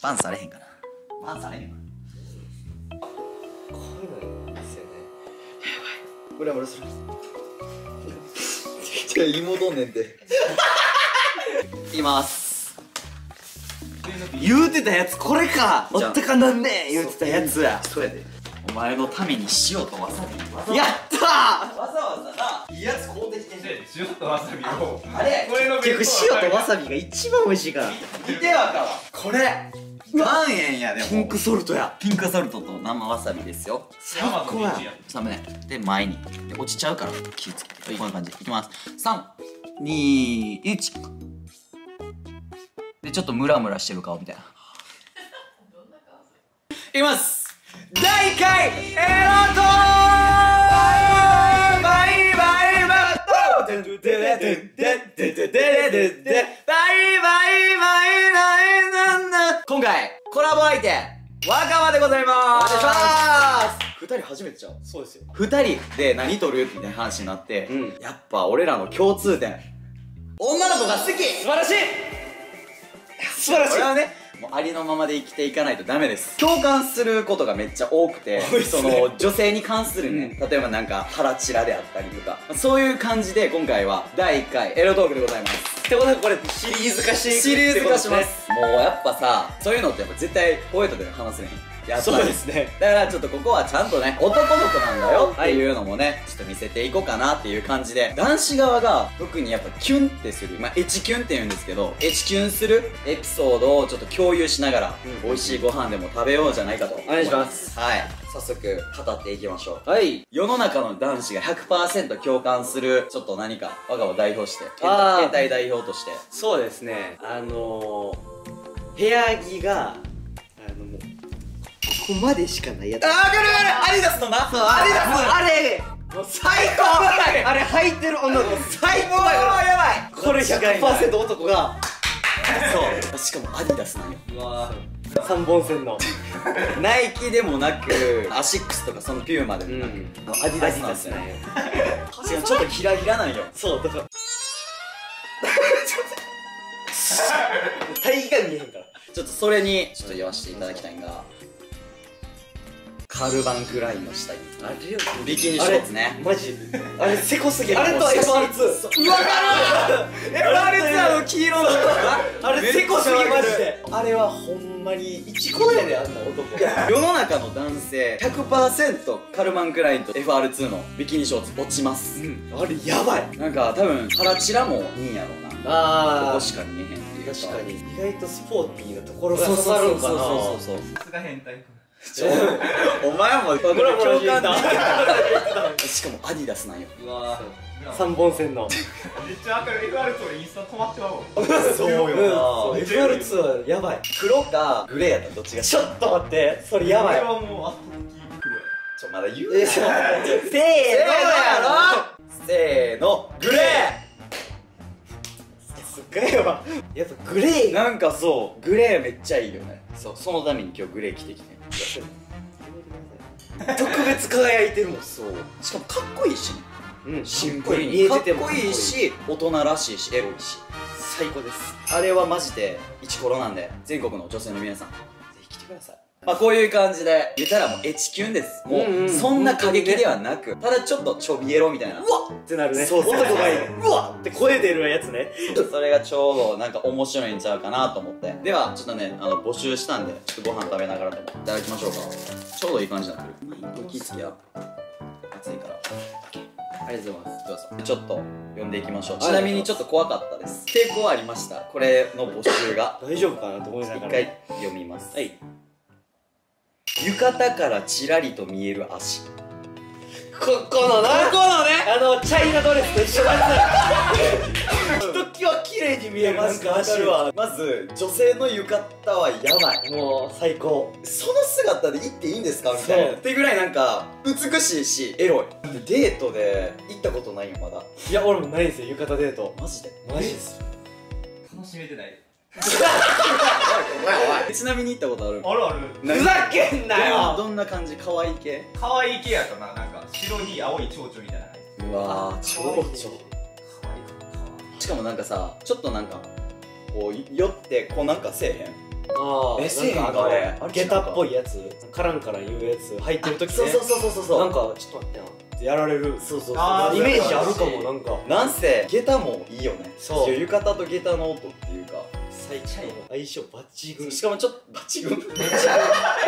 バンされへんかな。バンされへんかな。こういうのですよねブラブラするじゃあ妹んねんていきます。言うてたやつこれか。おったかなんねん。言うてたやつや。そうやで。お前のために塩とわさびやったー！わざわざな。いいやつ買うてきてん。で塩とわさびを。あれこれの結局塩とわさびが一番美味しいから。見てわかわ。これ岩塩やでも。ピンクソルトや。ピンクソルトと生わさびですよ。最高や。サムネで前に。で落ちちゃうから気をつけて。こんな感じいきます。321でちょっとムラムラしてる顔みたいな。いきます大回エロトーバイバイバットゥテレテンテンテバイバイバイバイナンナ今回コラボ相手若葉でございますおします二人初めてちゃうそうですよ二人で何撮るみたいな話になって、うん、やっぱ俺らの共通点女の子が好き素晴らしい素晴らしい俺はねもうありのままで生きていかないとダメです。共感することがめっちゃ多くて その女性に関するね、例えばなんか腹チラであったりとか。そういう感じで今回は第1回エロトークでございます。ってことはこれシリーズ化していくシリーズ化します。もうやっぱさそういうのってやっぱ絶対ホワイトで話せねんやっそうですね。だからちょっとここはちゃんとね男の子なんだよっていうのもね、ちょっと見せていこうかなっていう感じで。男子側が特にやっぱキュンってする。まあエチキュンって言うんですけどエチキュンするエピソードをちょっと共有しながら、うん。美味しいご飯でも食べようじゃないかとお願いします。はい。早速語っていきましょう。はい。世の中の男子が100%共感するちょっと何か我がを代表して携帯代表として。そうですね。あのー、部屋着がこまでしかないやつ。あー、わかるわかる。アディダスのなそうアディダス。あれもう最高。あれ履いてる女の子。最高。やからやばい。これ100%男が。そう。しかもアディダスなんよ。うわ3本線の。ナイキでもなくアシックスとかそのピューマでもなく、うん。アディダスなんですよ。ねしかもちょっとキラキラなんよ。そう。だから。体育が見えへんから。ちょっとそれにちょっと言わせていただきたいんがカルバンクラインの下着あれよビキニショーツね。マジ。あれせこすぎる。あれともう FR2 うわかる !FR2 の黄色の。あれせこすぎマジで。あれはほんまに一個やであんな男。世の中の男性100%カルバンクラインと FR2 のビキニショーツ落ちます、あれやばい。なんか多分腹チラもいいんやろうな。こあこしか見えへん確かに。意外とスポーティーなところがそうそう刺さるんかな。そうそうそうそう。さすが変態 お前もこれれも共感聞いたしかもアディダスなんよ。うわ3本線の。めっちゃ明るい FR とインスタ止まってまうわ。そうようん。FR2 はやばい。黒かグレーやったらどっちが。ちょっと待って。それやばい。これはもう圧倒的黒やちょまだ言うなえせーのせーのせーの。グレすっげえわ。やっぱグレーー。なんかそう。グレーめっちゃいいよね。そうそのために今日グレー着てきて特別輝いてるもん。そう。しかもかっこいいしね。うんシンプルにかっこいいし。大人らしいしエロいし。最高です。あれはマジでイチコロなんで全国の女性の皆さんぜひ来てくださいまあこういう感じで。言ったらもうエチキュンです。もうそんな過激ではなくただちょっとちょびエロみたいな。うわっ！てなるね。そうそうそう。男がいる。うわっ！て声出るやつね。それがちょうどなんか面白いんちゃうかなと思って。ではちょっとねあの募集したんでちょっとご飯食べながらでもいただきましょうか。ちょうどいい感じになってる。まあ気付きや熱いから。ありがとうございます。どうぞちょっと読んでいきましょう。ちなみにちょっと怖かったです。抵抗ありました。これの募集が。大丈夫かなと思いながら一回読みます。はい浴衣からちらりと見える足。ここのな？このね？あのチャイナドレスと一緒だひときわ綺麗に見える。なんか足はまず女性の浴衣はやばい。もう最高。その姿で行っていいんですかみたいな。ってぐらいなんか美しいしエロい。でデートで行ったことないよまだ。いや俺もないんですよ浴衣デート。マジで？マジです。楽しめてない？ちなみに行ったことある？あるある。何ふざけんなよ。どんな感じ？可愛い系？可愛い系やったななんか白に青い蝶々みたいなうわー超超超超しかもなんかさちょっとなんかこう酔ってこうなんかせえへん？ああえせえへんかあれ。下駄っぽいやつ。カランカラン言うやつ入ってる時ね。そうそうそうそうそうそう。なんかちょっと待ってやられる。そうそうそうイメージあるかもなんか。なんせ下駄もいいよね。そう。浴衣と下駄の音っていうか最近の相性バッチグンしかもちょっとバチグンバチグンい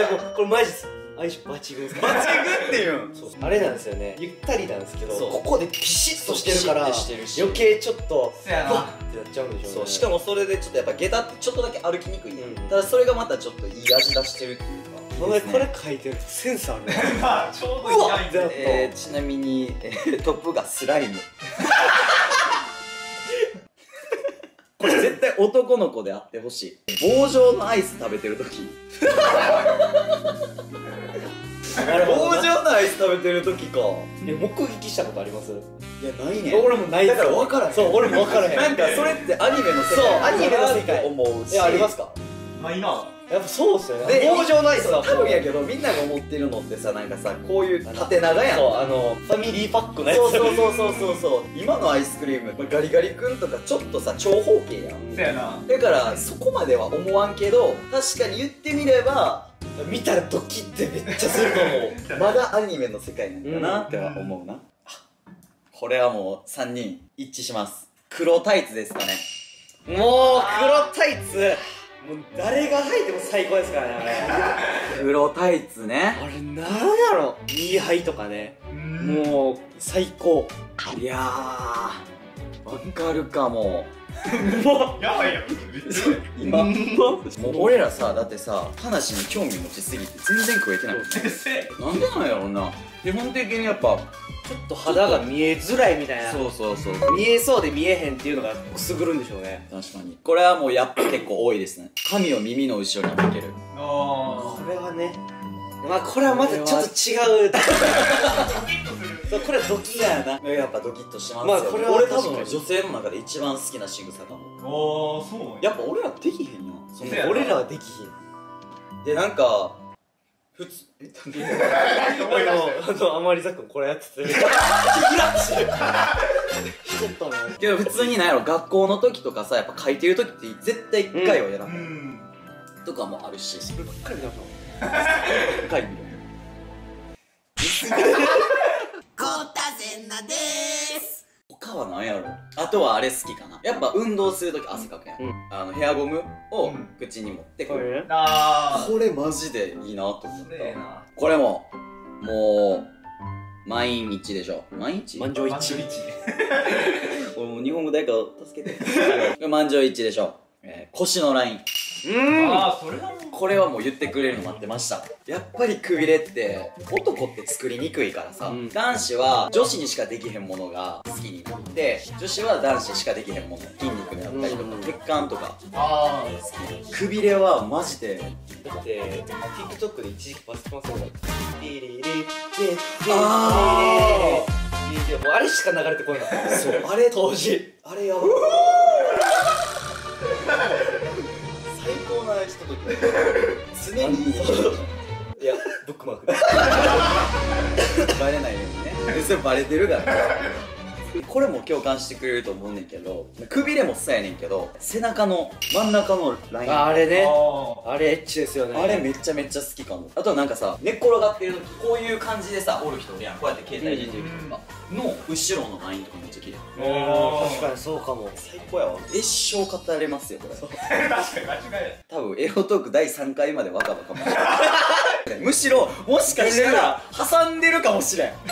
やもうこれマジです。相性バッチグンです。バチグンっていうん？そう。あれなんですよね。ゆったりなんですけどここでピシッとしてるから余計ちょっとそやな。ふわってなっちゃうんでしょうね。そう。しかもそれでちょっとやっぱ下駄ってちょっとだけ歩きにくい。ね、うん。ただそれがまたちょっといい味出してるっていうか。お前ね。れ書いてるセンスあるね。ま あちょうどいいラインうわでえー、ちなみに、えー、トップがスライムこれ絶対男の子であってほしい。棒状のアイス食べてる時。なるほどな棒状のアイス食べてる時か。え目撃したことあります？いやないね。俺もないだから分からへん。そう俺も分からへん。なんかそれってアニメの世界。そうアニメの世界。思うし。えありますか？まあ今やっぱそうっすよね。で棒状のアイスは多分やけどみんなが思ってるのってさなんかさこういう縦長やんそうあのファミリーパックのやつ。そうそうそうそうそう。そう今のアイスクリームまあガリガリ君とかちょっとさ長方形やん。そやな。だからそこまでは思わんけど確かに言ってみれば見たらドキってめっちゃすると思うまだアニメの世界なんだなっては思うな、あこれはもう3人一致します。黒タイツですかね。もう黒タイツもう誰が履いても最高ですからねあれ。黒タイツね。あれなんやろ？ニーハイとかね。うん。もう最高。いやーわかるかも。もやばいやん。今。もう俺らさだってさ話に興味持ちすぎて全然食えてない？先生なんでなんやろうな。基本的にやっぱうちょっと肌が見えづらいみたいな。そうそうそう。見えそうで見えへんっていうのがくすぐるんでしょうね。確かに。これはもうやっぱ結構多いですね。髪を耳の後ろに当てる。あこれはね。まあこれはまたちょっと違う。そうこれはドキそうやな。やっぱドキッとしますよ、まあこれは俺多確かに。分女性の中で一番好きな仕草かも。あおーそうや。やっぱ俺らできへんやんそんな。そうやな俺らはできひん。でなんか普通。え思い出したよ。あのあまりざくんこれやってて。イラッして。る っけど普通になんやろ学校の時とかさやっぱ書いてる時って絶対一回はやらうない、ん。とかもあるし。そればっかりだな 一回見る 他は何やろ。あとはあれ好きかな。やっぱ運動する時汗かくやん、うん。あのヘアゴムをうん。口に持ってくこれる、ね。あこれマジでいいなと思った。な。これももう毎日でしょ。毎日？満場一致。満場一 俺もう日本語誰か助けて。満場一致でしょ、えー腰のラインうん。ああそれはもう。これはもう言ってくれるの待ってました。やっぱりくびれって男って作りにくいからさ、うん。男子は女子にしかできへんものが好きになって女子は男子しかできへんもの筋肉であったりとか、うん。血管とか。あ好きくびれはマジで。だって TikTok で一時期バズってますよねリリリリリリあリリリもうあれしか流れてこなかったそうあれ当時あれや高なひととき常に。いやブックマークでバレないようにね。それバレてるからこれも共感してくれると思うねんけどくびれもそうやねんけど背中の真ん中のライン。あああれね。ああれエッチですよね。あれめっちゃめっちゃ好きかも。あとはなんかさ寝っ転がってる時こういう感じでさおる人おるやん。こうやって携帯いじってる人とかの後ろのラインとかめっちゃ綺麗。うん。確かにそうかも。最高やわ。一生語れますよこれ。確かに間違いない多分エロトーク第3回まで若葉かもしれない むしろもしかしたら挟んでるかもしれん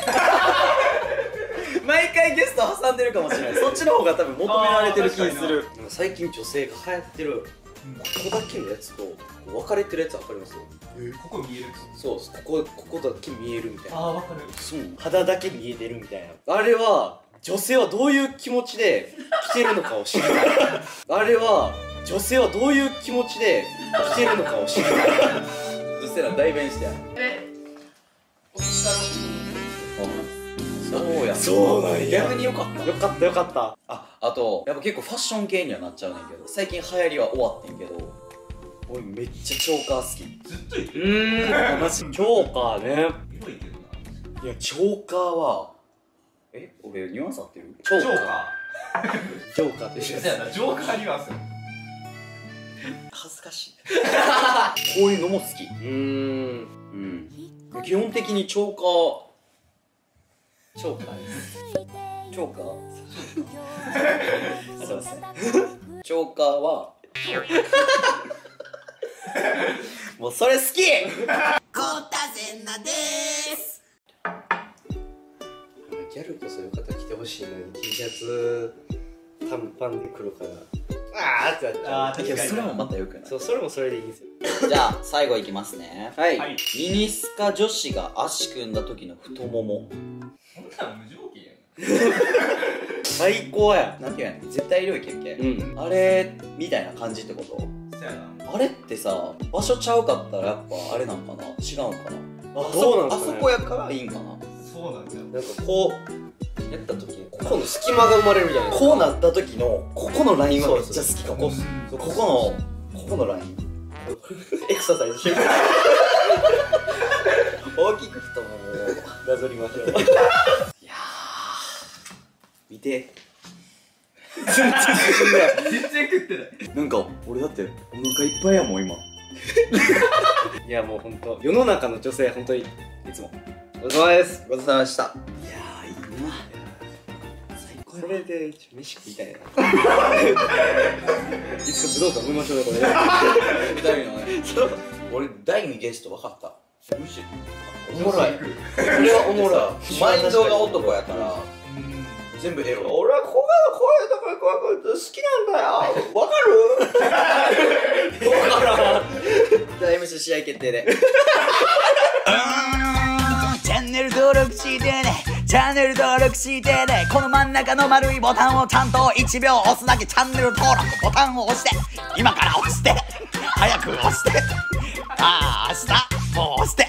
毎回ゲスト挟んでるかもしれない。そっちの方が多分求められてる気する。なんか最近女性が流行ってるここだけのやつとこう分かれてるやつ分かりますここ見えるそうここここだけ見えるみたいな。ああわかる。そう。肌だけ見えてるみたいな。あれは女性はどういう気持ちで着てるのかを知りたい。あれは女性はどういう気持ちで着てるのかを知りたい。そしたら代弁してやる。えそうやそうなんや。逆によかった。よかったよかった。ああとやっぱ結構ファッション系にはなっちゃうねんけど最近流行りは終わってんけど俺めっちゃチョーカー好き。ずっと言ってうる。ーん。マジ超かね。エロいけどな。いやチョーカーはえ俺ニュアンス合ってる？ジョーカー。カー。ジョーカーと一緒ーですじゃあなジョーカーにはすよ恥ずかしい。こういうのも好き。うーん。うん。基本的にチョーカージョーカー。ですチョーカー？すいませんチョーカーはもうそれ好き！ギャルこそよかったら着てほしいのに T シャツ短パンで黒から。あーってなっちゃう。あーいやそれもまたよくない。そうそれもそれでいいんですよ。じゃあ最後いきますね。はい、はい。ミニスカ女子が足組んだ時の太ももなん無条件やん。最高やなんていうの絶対領域やっけ、うん。あれみたいな感じってこと？そやな。あれってさ場所ちゃうかったらやっぱあれなんかな？違うんかな。あどうなんすかね。あそこやからいいんかな？そうなんだよ。なんかこうやった時にここの隙間が生まれるじゃないですかこうなった時のここのラインはめっちゃ好きかも。ここそうここのここのライン。エクササイズしてる。大きくなぞりましょういやー。見て。全然進んでない全然食ってない。なんか俺だってお腹いっぱいやもん今。いやもう本当世の中の女性本当にいつも。お疲れ様です。ごちそうさまでした。いやーいいな最高。これで飯食いたいな。いつか武道館見ましょうねこれ。ね二人のね。俺第2ゲスト分かった。むしろおもろい。女子行くこれはおもろい。マインドが男やからうん全部エロ。俺はここがこういうとここういうとこ好きなんだよ。わかる？わからん。じゃあ MC 試合決定で。チャンネル登録してね。チャンネル登録してね。この真ん中の丸いボタンをちゃんと1秒押すだけチャンネル登録ボタンを押して。今から押して。早く押して。ああ明日もう押して